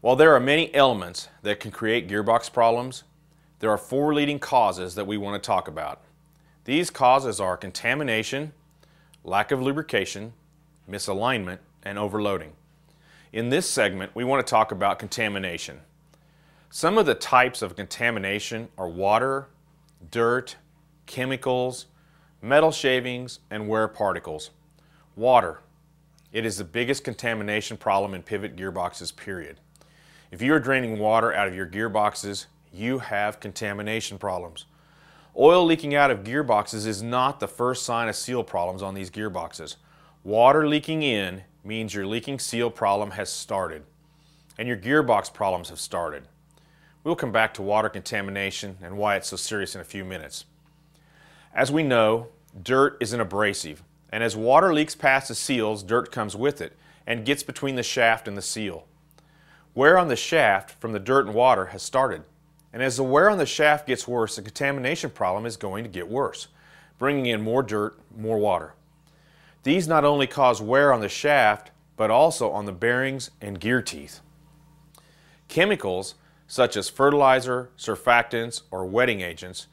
While there are many elements that can create gearbox problems, there are four leading causes that we want to talk about. These causes are contamination, lack of lubrication, misalignment, and overloading. In this segment, we want to talk about contamination. Some of the types of contamination are water, dirt, chemicals, metal shavings, and wear particles. Water. It is the biggest contamination problem in pivot gearboxes, period. If you are draining water out of your gearboxes, you have contamination problems. Oil leaking out of gearboxes is not the first sign of seal problems on these gearboxes. Water leaking in means your leaking seal problem has started and your gearbox problems have started. We'll come back to water contamination and why it's so serious in a few minutes. As we know, dirt is an abrasive, and as water leaks past the seals, dirt comes with it and gets between the shaft and the seal. Wear on the shaft from the dirt and water has started, and as the wear on the shaft gets worse, the contamination problem is going to get worse, bringing in more dirt, more water. These not only cause wear on the shaft, but also on the bearings and gear teeth. Chemicals, such as fertilizer, surfactants, or wetting agents,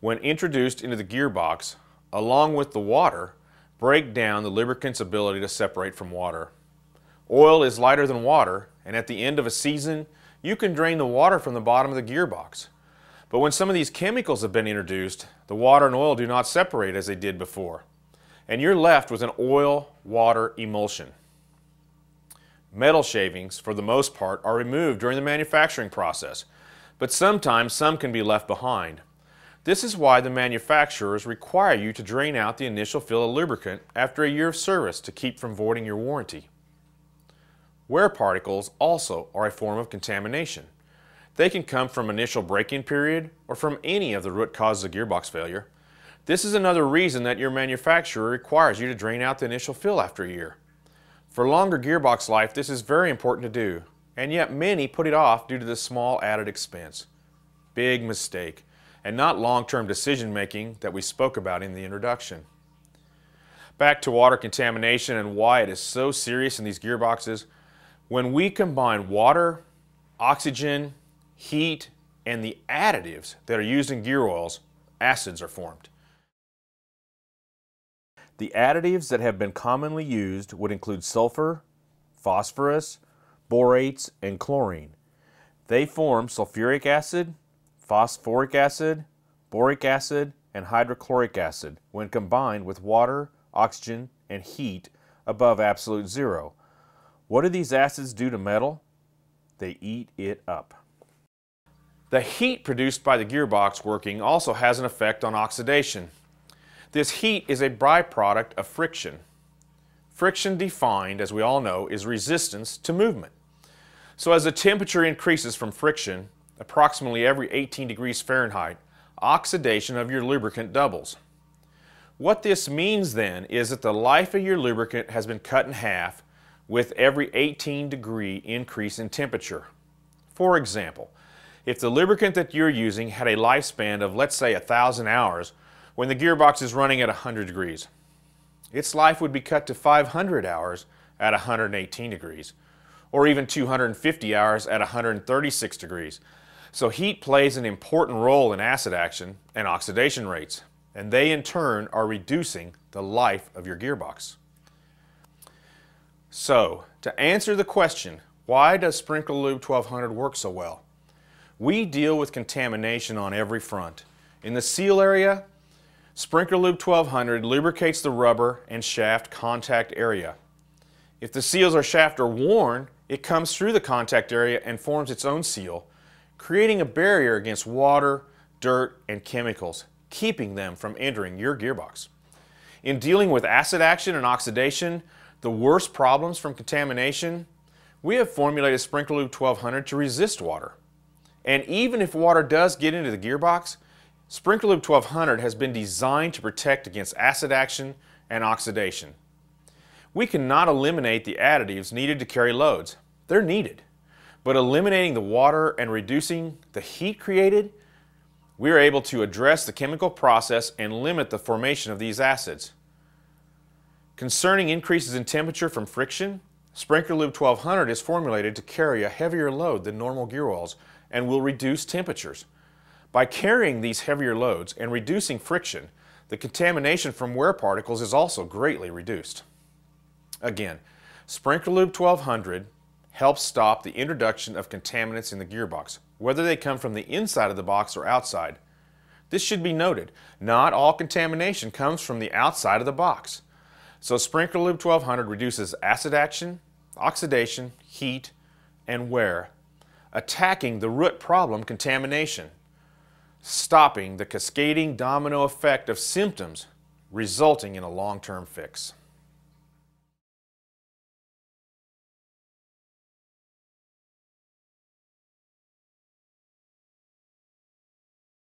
when introduced into the gearbox, along with the water, break down the lubricant's ability to separate from water. Oil is lighter than water, and at the end of a season, you can drain the water from the bottom of the gearbox. But when some of these chemicals have been introduced, the water and oil do not separate as they did before and you're left with an oil-water emulsion. Metal shavings, for the most part, are removed during the manufacturing process, but sometimes some can be left behind. This is why the manufacturers require you to drain out the initial fill of lubricant after a year of service to keep from voiding your warranty. Wear particles also are a form of contamination. They can come from initial break-in period or from any of the root causes of gearbox failure. This is another reason that your manufacturer requires you to drain out the initial fill after a year. For longer gearbox life, this is very important to do, and yet many put it off due to the small added expense. Big mistake, and not long-term decision making that we spoke about in the introduction. Back to water contamination and why it is so serious in these gearboxes. When we combine water, oxygen, heat, and the additives that are used in gear oils, acids are formed. The additives that have been commonly used would include sulfur, phosphorus, borates, and chlorine. They form sulfuric acid, phosphoric acid, boric acid, and hydrochloric acid when combined with water, oxygen, and heat above absolute zero. What do these acids do to metal? They eat it up. The heat produced by the gearbox working also has an effect on oxidation. This heat is a byproduct of friction. Friction defined, as we all know, is resistance to movement. So as the temperature increases from friction, approximately every 18 degrees Fahrenheit, oxidation of your lubricant doubles. What this means then is that the life of your lubricant has been cut in half with every 18 degree increase in temperature. For example, if the lubricant that you're using had a lifespan of let's say 1,000 hours, when the gearbox is running at 100 degrees. Its life would be cut to 500 hours at 118 degrees, or even 250 hours at 136 degrees. So heat plays an important role in acid action and oxidation rates, and they in turn are reducing the life of your gearbox. So, to answer the question, why does Sprinkler Lube 1200 work so well? We deal with contamination on every front. In the seal area, Sprinkler Lube 1200 lubricates the rubber and shaft contact area. If the seals or shaft are worn, it comes through the contact area and forms its own seal, creating a barrier against water, dirt, and chemicals, keeping them from entering your gearbox. In dealing with acid action and oxidation, the worst problems from contamination, we have formulated Sprinkler Lube 1200 to resist water. And even if water does get into the gearbox, Sprinkler Lube 1200 has been designed to protect against acid action and oxidation. We cannot eliminate the additives needed to carry loads. They're needed. But eliminating the water and reducing the heat created, we are able to address the chemical process and limit the formation of these acids. Concerning increases in temperature from friction, Sprinkler Lube 1200 is formulated to carry a heavier load than normal gear oils and will reduce temperatures. By carrying these heavier loads and reducing friction, the contamination from wear particles is also greatly reduced. Again, Sprinkler Lube 1200 helps stop the introduction of contaminants in the gearbox, whether they come from the inside of the box or outside. This should be noted, not all contamination comes from the outside of the box. So Sprinkler Lube 1200 reduces acid action, oxidation, heat, and wear, attacking the root problem contamination, stopping the cascading domino effect of symptoms resulting in a long-term fix.